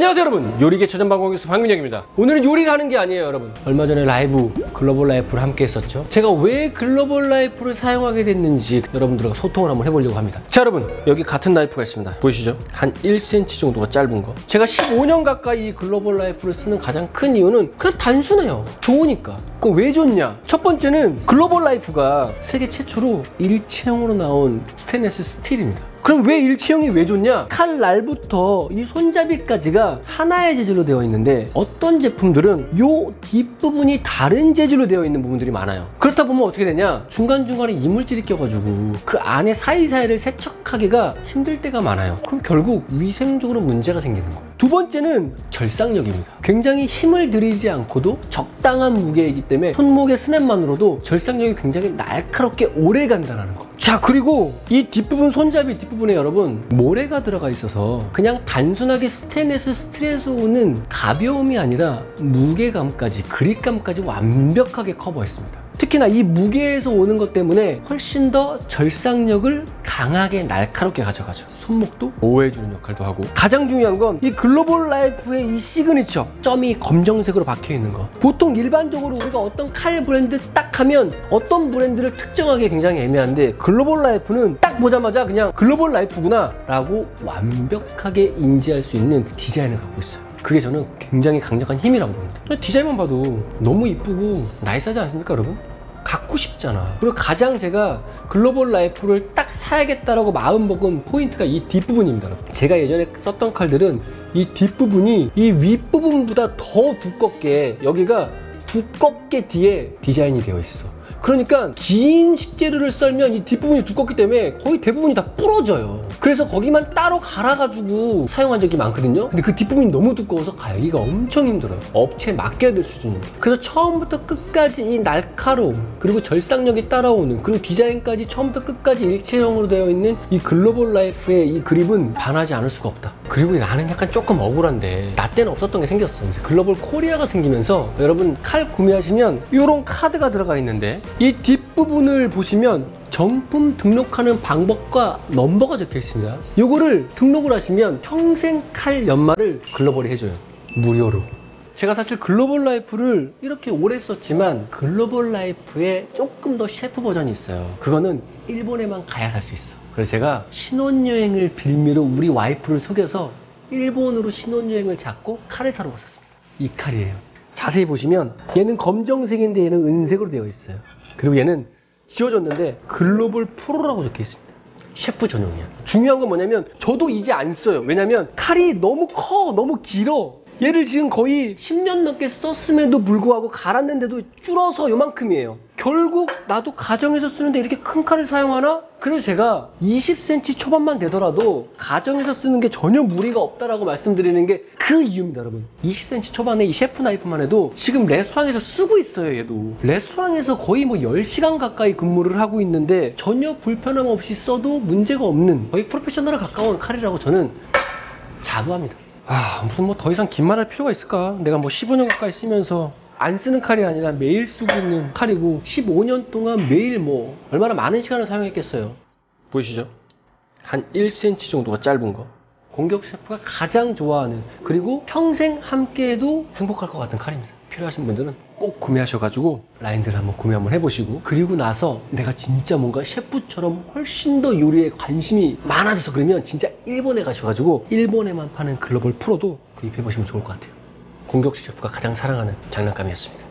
안녕하세요 여러분. 요리계 최전방공격수 박민혁입니다. 오늘은 요리를 하는 게 아니에요 여러분. 얼마 전에 라이브 글로벌 나이프를 함께 했었죠. 제가 왜 글로벌 나이프를 사용하게 됐는지 여러분들과 소통을 한번 해보려고 합니다. 자 여러분. 여기 같은 나이프가 있습니다. 보이시죠? 한 1cm 정도가 짧은 거. 제가 15년 가까이 이 글로벌 나이프를 쓰는 가장 큰 이유는 그냥 단순해요. 좋으니까. 그럼 왜 좋냐? 첫 번째는 글로벌 나이프가 세계 최초로 일체형으로 나온 스테인리스 스틸입니다 그럼 왜 일체형이 왜 좋냐? 칼 날부터 이 손잡이까지가 하나의 재질로 되어 있는데 어떤 제품들은 요 뒷부분이 다른 재질로 되어 있는 부분들이 많아요. 그렇다 보면 어떻게 되냐? 중간중간에 이물질이 껴가지고 그 안에 사이사이를 세척하기가 힘들 때가 많아요. 그럼 결국 위생적으로 문제가 생기는 거예요. 두 번째는 절삭력입니다. 굉장히 힘을 들이지 않고도 적당한 무게이기 때문에 손목의 스냅만으로도 절삭력이 굉장히 날카롭게 오래 간다는 거. 자 그리고 이 뒷부분 손잡이 뒷 부분에 여러분 모래가 들어가 있어서 그냥 단순하게 스테인리스 스틸에서 오는 가벼움이 아니라 무게감까지 그립감까지 완벽하게 커버했습니다. 특히나 이 무게에서 오는 것 때문에 훨씬 더 절삭력을 강하게 날카롭게 가져가죠. 손목도 보호해주는 역할도 하고 가장 중요한 건 이 글로벌 나이프의 이 시그니처 점이 검정색으로 박혀 있는 거 보통 일반적으로 우리가 어떤 칼 브랜드 딱 하면 어떤 브랜드를 특정하기 굉장히 애매한데 글로벌 나이프는 딱 보자마자 그냥 글로벌 나이프구나 라고 완벽하게 인지할 수 있는 디자인을 갖고 있어요 그게 저는 굉장히 강력한 힘이라고 봅니다 디자인만 봐도 너무 이쁘고 나이스하지 않습니까 여러분? 갖고 싶잖아. 그리고 가장 제가 글로벌 나이프를 딱 사야겠다라고 마음먹은 포인트가 이 뒷부분입니다. 제가 예전에 썼던 칼들은 이 뒷부분이 이 윗부분보다 더 두껍게 여기가 두껍게 뒤에 디자인이 되어 있어. 그러니까 긴 식재료를 썰면 이 뒷부분이 두껍기 때문에 거의 대부분이 다 부러져요. 그래서 거기만 따로 갈아가지고 사용한 적이 많거든요. 근데 그 뒷부분이 너무 두꺼워서 갈기가 엄청 힘들어요. 업체에 맡겨야 될 수준이에요. 그래서 처음부터 끝까지 이 날카로움, 그리고 절삭력이 따라오는, 그리고 디자인까지 처음부터 끝까지 일체형으로 되어 있는 이 글로벌 나이프의 이 그립은 반하지 않을 수가 없다. 그리고 나는 약간 조금 억울한데, 나 때는 없었던 게 생겼어. 글로벌 코리아가 생기면서 여러분 칼 구매하시면 이런 카드가 들어가 있는데, 이 뒷부분을 보시면 정품 등록하는 방법과 넘버가 적혀 있습니다. 이거를 등록을 하시면 평생 칼 연마를 글로벌이 해줘요. 무료로. 제가 사실 글로벌 나이프를 이렇게 오래 썼지만 글로벌 나이프에 조금 더 셰프 버전이 있어요. 그거는 일본에만 가야 살 수 있어. 그래서 제가 신혼여행을 빌미로 우리 와이프를 속여서 일본으로 신혼여행을 잡고 칼을 사러 갔었습니다. 이 칼이에요. 자세히 보시면 얘는 검정색인데 얘는 은색으로 되어 있어요. 그리고 얘는 지워졌는데 글로벌 프로라고 적혀 있습니다. 셰프 전용이야. 중요한 건 뭐냐면 저도 이제 안 써요. 왜냐면 칼이 너무 커, 너무 길어. 얘를 지금 거의 10년 넘게 썼음에도 불구하고 갈았는데도 줄어서 요만큼이에요. 결국 나도 가정에서 쓰는데 이렇게 큰 칼을 사용하나? 그래서 제가 20cm 초반만 되더라도 가정에서 쓰는 게 전혀 무리가 없다라고 말씀드리는 게 그 이유입니다, 여러분. 20cm 초반에 이 셰프 나이프만 해도 지금 레스토랑에서 쓰고 있어요, 얘도. 레스토랑에서 거의 뭐 10시간 가까이 근무를 하고 있는데 전혀 불편함 없이 써도 문제가 없는 거의 프로페셔널에 가까운 칼이라고 저는 자부합니다. 아, 무슨 뭐 더 이상 긴 말 할 필요가 있을까? 내가 뭐 15년 가까이 쓰면서 안 쓰는 칼이 아니라 매일 쓰고 있는 칼이고 15년 동안 매일 뭐 얼마나 많은 시간을 사용했겠어요. 보이시죠? 한 1cm 정도가 짧은 거. 공격 셰프가 가장 좋아하는 그리고 평생 함께해도 행복할 것 같은 칼입니다. 필요하신 분들은 꼭 구매하셔가지고 라인들 한번 구매 한번 해보시고 그리고 나서 내가 진짜 뭔가 셰프처럼 훨씬 더 요리에 관심이 많아져서 그러면 진짜 일본에 가셔가지고 일본에만 파는 글로벌 프로도 구입해보시면 좋을 것 같아요. 공격 셰프가 가장 사랑하는 장난감이었습니다.